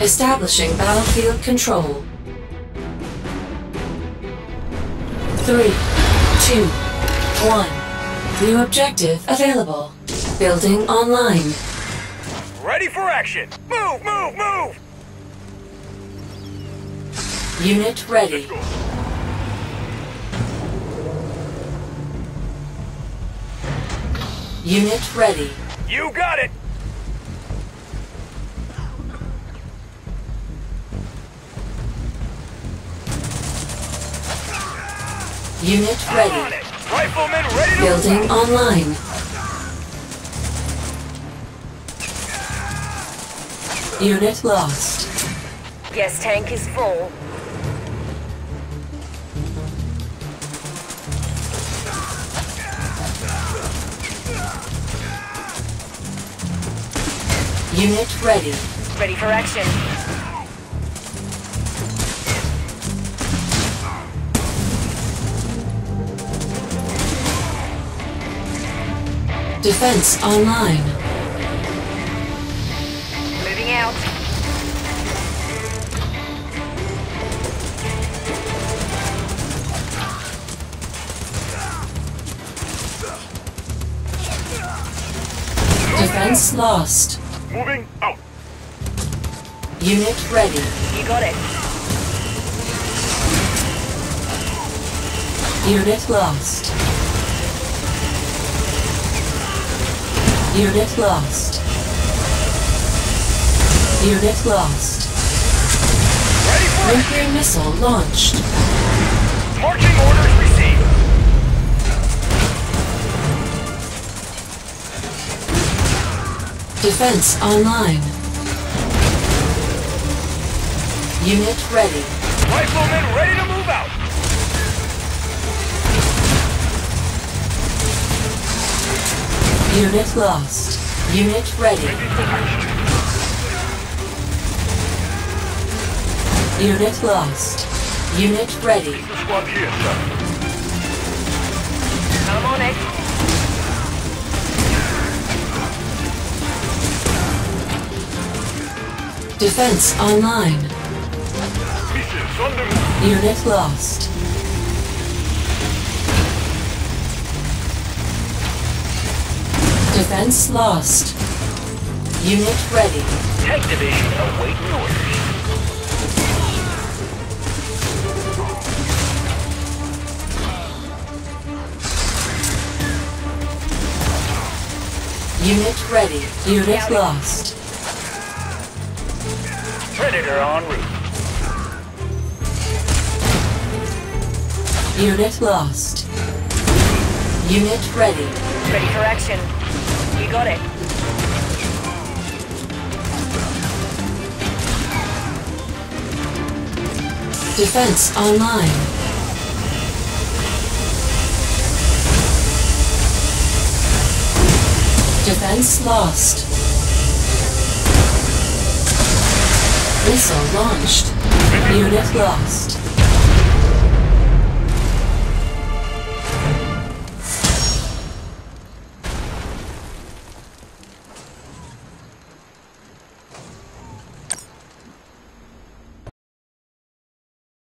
Establishing battlefield control. Three, two, one. New objective available. Building online. Ready for action! Move, move, move! Unit ready. Unit ready. You got it! Unit On ready. it! Rifleman ready to Building online. Unit lost. Gas tank is full. Unit ready. Ready for action. Defense online. Moving out. Defense lost. Moving out! Unit ready. You got it. Unit lost. Unit lost. Unit lost. Ready missile launched. marching orders received! Defense online. Unit ready. Rifleman ready to move out! Unit lost. Unit ready. Unit lost. Unit ready. I'm on it. Defense online. Unit lost. Defense lost. Unit ready. Tank division awaiting orders. Unit ready. Unit lost. Predator en route. Unit lost. Unit ready. Ready for action. You got it. Defense online. Defense lost. Missile launched. Unit lost.